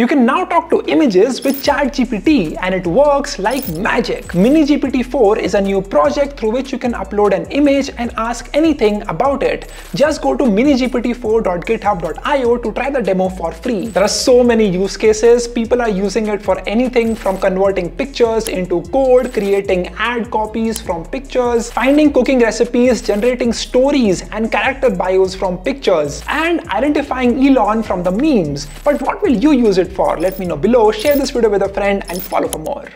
You can now talk to images with ChatGPT and it works like magic. MiniGPT-4 is a new project through which you can upload an image and ask anything about it. Just go to minigpt4.github.io to try the demo for free. There are so many use cases. People are using it for anything from converting pictures into code, creating ad copies from pictures, finding cooking recipes, generating stories and character bios from pictures, and identifying Elon from the memes. But what will you use it for? Let me know below, share this video with a friend and follow for more.